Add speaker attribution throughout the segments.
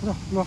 Speaker 1: 不坐，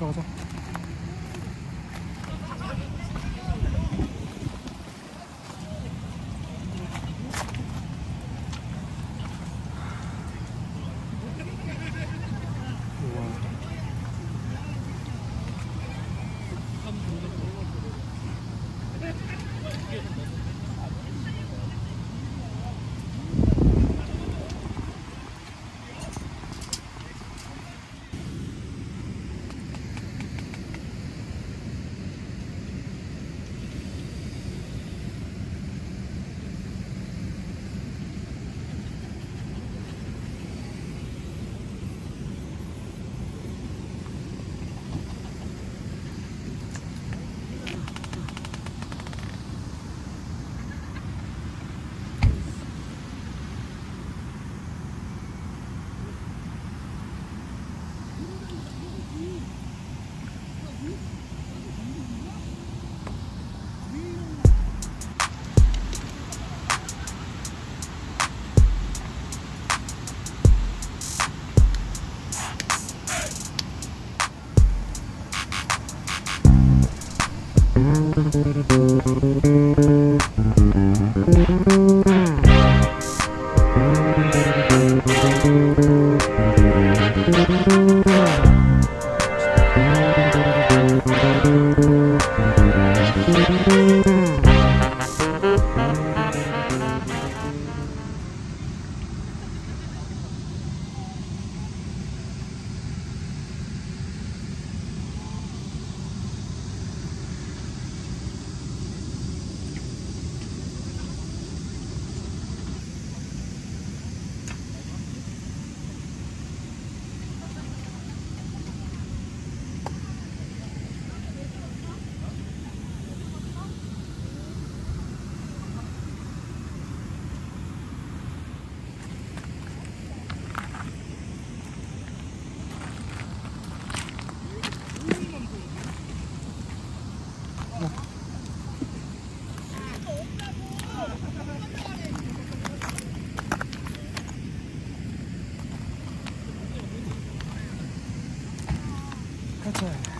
Speaker 1: 坐坐坐
Speaker 2: Thank you.
Speaker 3: かった